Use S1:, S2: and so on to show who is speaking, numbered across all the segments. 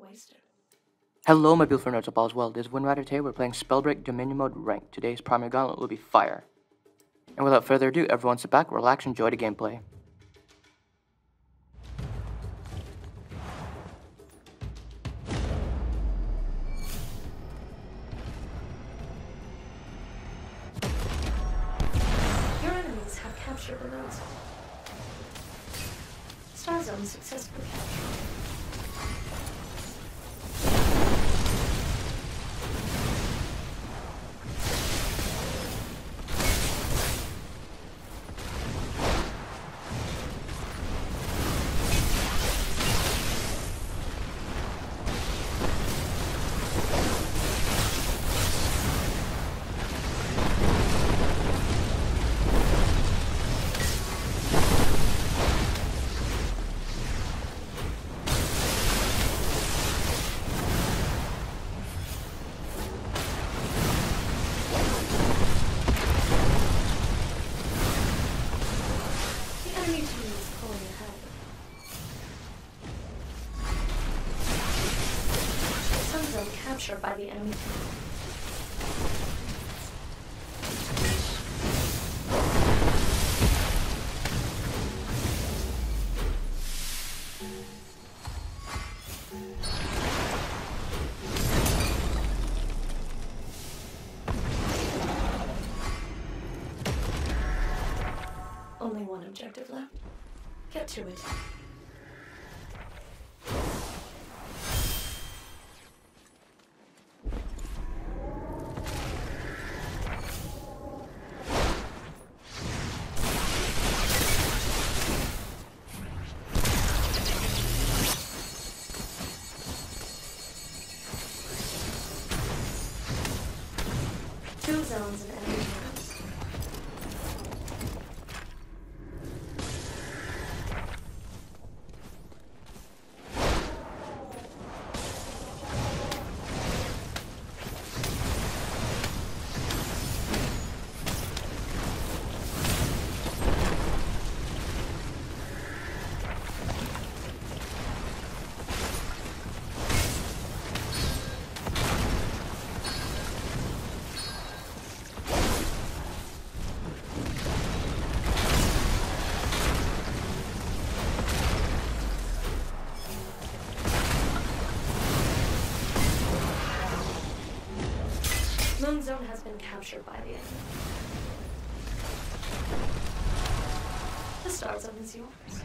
S1: Don't.
S2: Hello, my beautiful nerds of all as well. This is Windrider today. We're playing Spellbreak Dominion Mode Ranked. Today's primary gauntlet will be Fire. And without further ado, everyone sit back, relax, and enjoy the gameplay.
S1: Your enemies have captured the moon zone. Star Zone successfully captured. Captured by the enemy. Only one objective left. Get to it. Two zones in enemy Moon Zone has been captured by the enemy. The Star Zone is yours.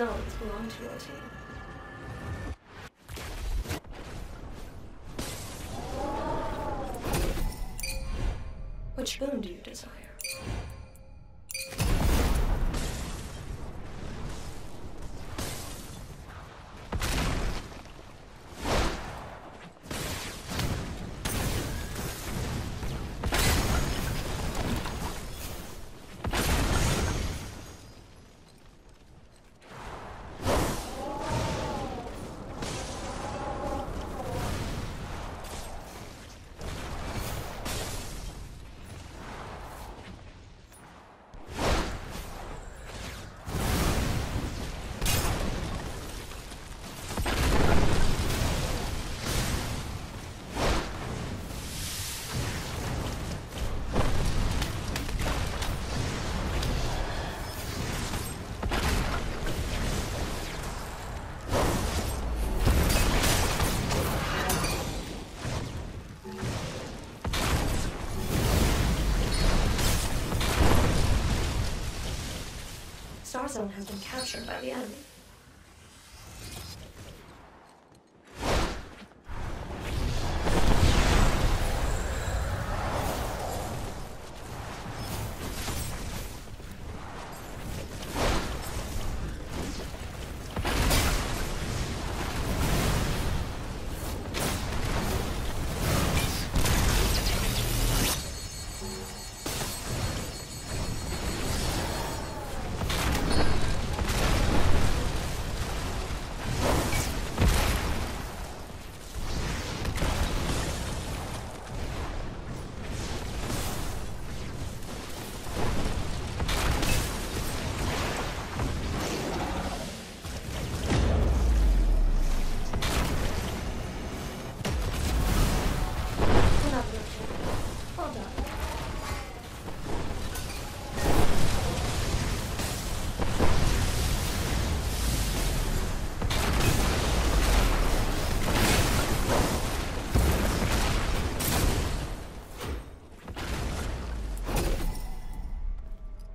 S1: Zones belong to your team. Which boon do you desire? Star Zone has been captured by the enemy.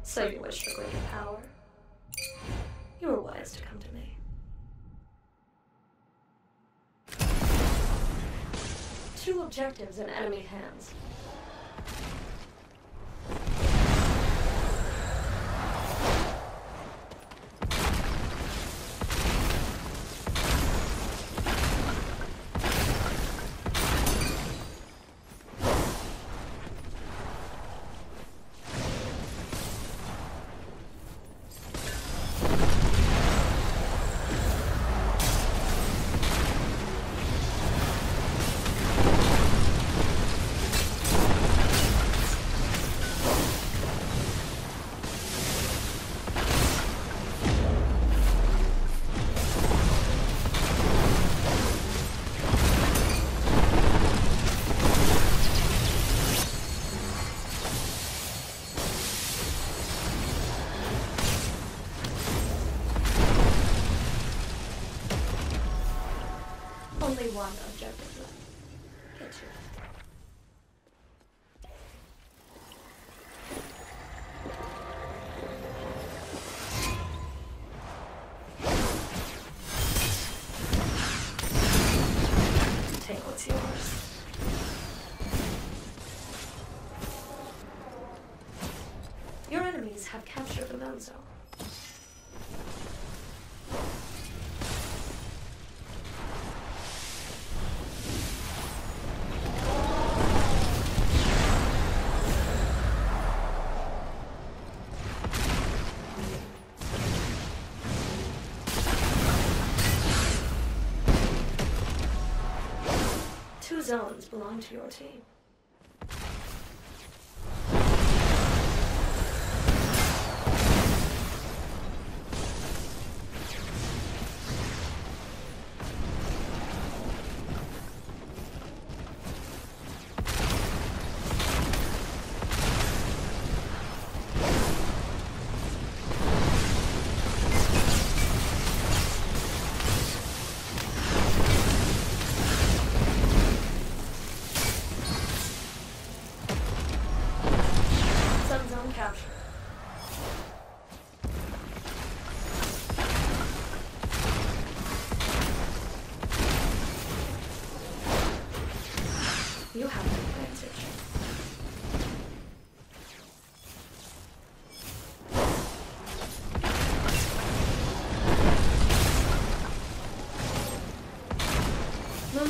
S1: So you wish for greater power? You were wise to come to me. Two objectives in enemy hands. Only one objective left. Get yours. Your enemies have captured the moon zones belong to your team.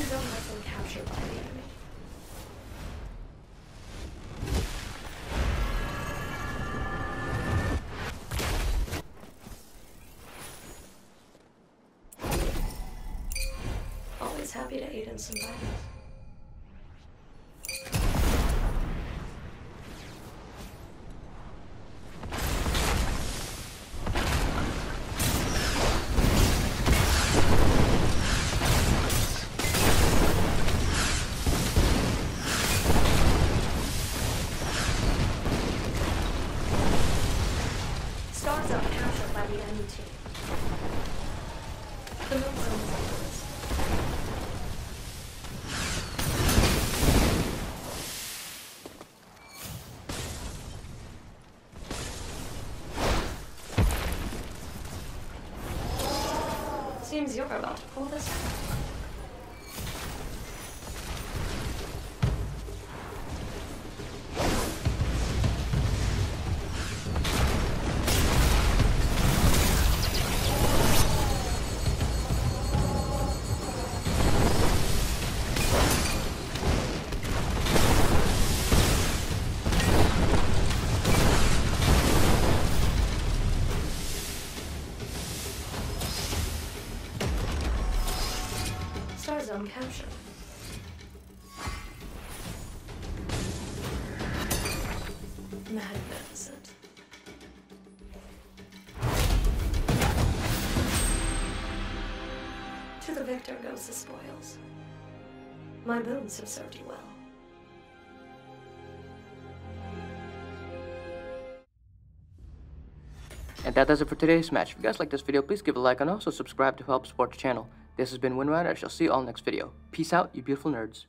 S1: Zone has been captured by the enemy. Seems you're about to pull this off. Star Zone captured. Magnificent. To the victor goes the spoils. My boons have served you well.
S2: And that does it for today's match. If you guys like this video, please give a like and also subscribe to help support the channel. This has been Windrider. I shall see you all next video. Peace out, you beautiful nerds.